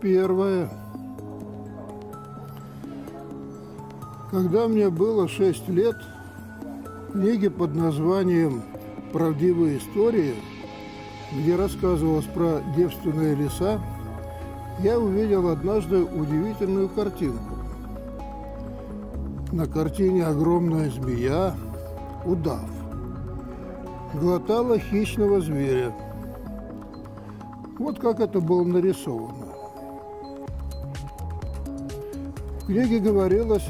первое. Когда мне было 6 лет, в книге под названием «Правдивые истории», где рассказывалось про девственные леса, я увидел однажды удивительную картинку. На картине огромная змея, удав, глотала хищного зверя. Вот как это было нарисовано. Книге говорилось,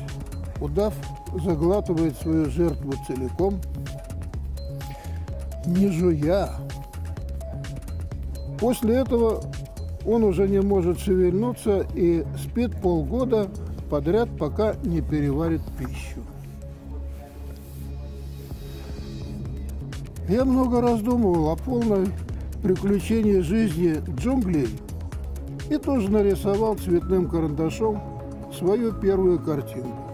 удав заглатывает свою жертву целиком, не жуя. После этого он уже не может шевельнуться и спит полгода подряд, пока не переварит пищу. Я много раздумывал о полной приключении жизни джунглей и тоже нарисовал цветным карандашом свою первую картинку.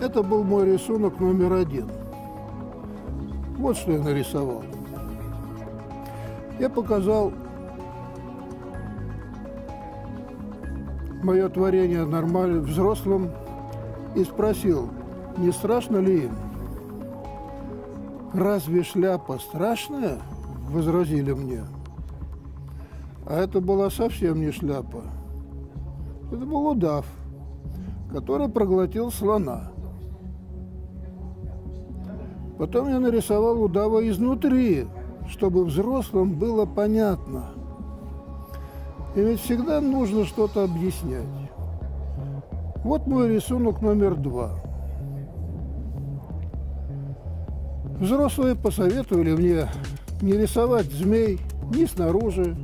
Это был мой рисунок номер один. Вот что я нарисовал. Я показал мое творение нормально взрослым и спросил, не страшно ли им? «Разве шляпа страшная?» – возразили мне. А это была совсем не шляпа. Это был удав, который проглотил слона. Потом я нарисовал удава изнутри, чтобы взрослым было понятно. И ведь всегда нужно что-то объяснять. Вот мой рисунок номер два – Взрослые посоветовали мне не рисовать змей ни снаружи,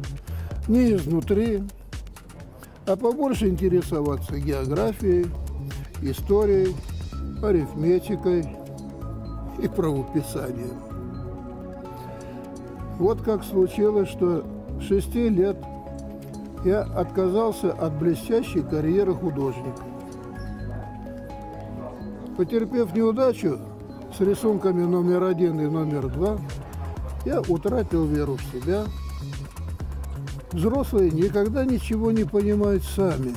ни изнутри, а побольше интересоваться географией, историей, арифметикой и правописанием. Вот как случилось, что шести лет я отказался от блестящей карьеры художника. Потерпев неудачу, с рисунками номер один и номер два я утратил веру в себя. Взрослые никогда ничего не понимают сами.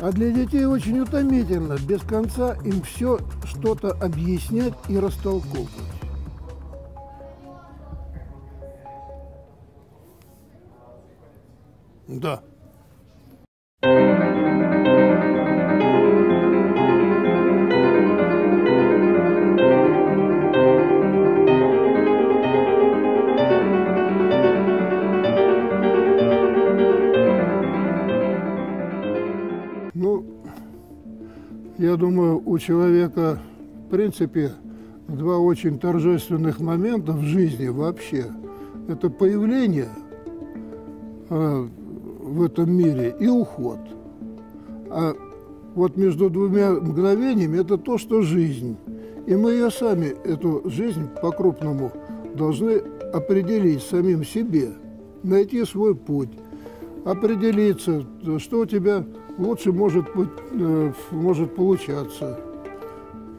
А для детей очень утомительно без конца им все что-то объяснять и растолковывать. Да. Я думаю, у человека, в принципе, два очень торжественных момента в жизни вообще. Это появление э, в этом мире и уход. А вот между двумя мгновениями это то, что жизнь. И мы ее сами, эту жизнь по-крупному, должны определить самим себе, найти свой путь, определиться, что у тебя лучше может, быть, э, может получаться.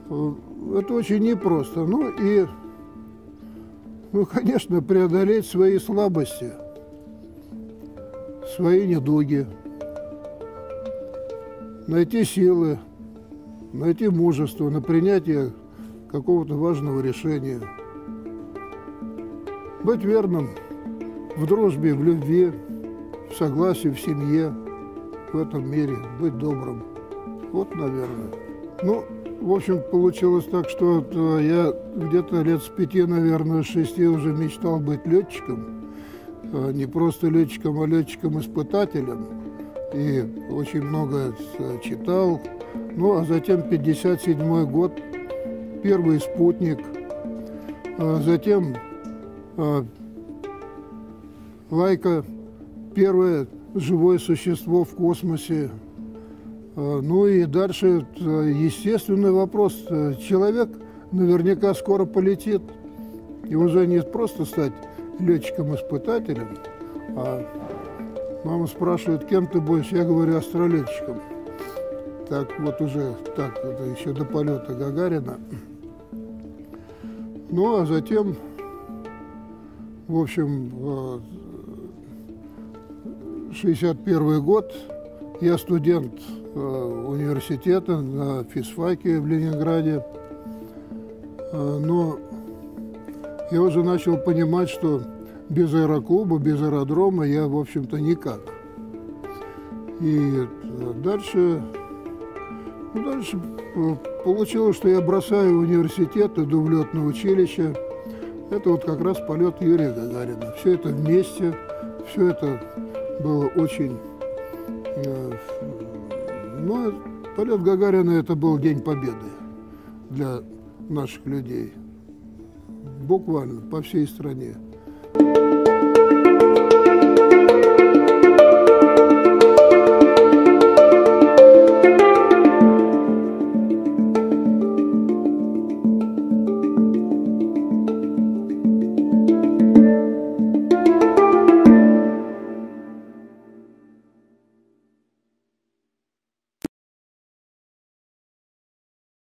Э, это очень непросто. Ну и, ну, конечно, преодолеть свои слабости, свои недуги, найти силы, найти мужество на принятие какого-то важного решения. Быть верным в дружбе, в любви, в согласии, в семье – в этом мире, быть добрым. Вот, наверное. Ну, в общем, получилось так, что э, я где-то лет с пяти, наверное, шести уже мечтал быть летчиком. Э, не просто летчиком, а летчиком-испытателем. И очень много э, читал. Ну, а затем 57 год, первый спутник. Затем Лайка, первая живое существо в космосе. А, ну и дальше естественный вопрос. Человек наверняка скоро полетит. И уже не просто стать летчиком-испытателем, а мама спрашивает, кем ты будешь? Я говорю, астролетчиком. Так вот уже, так, это еще до полета Гагарина. Ну, а затем, в общем, а, 61 год. Я студент э, университета на физфаке в Ленинграде. Э, но я уже начал понимать, что без аэроклуба, без аэродрома я, в общем-то, никак. И дальше, ну, дальше получилось, что я бросаю университет, иду в летное училище. Это вот как раз полет Юрия Гагарина. Все это вместе, все это было очень... Э, ну, полет Гагарина это был День Победы для наших людей. Буквально по всей стране.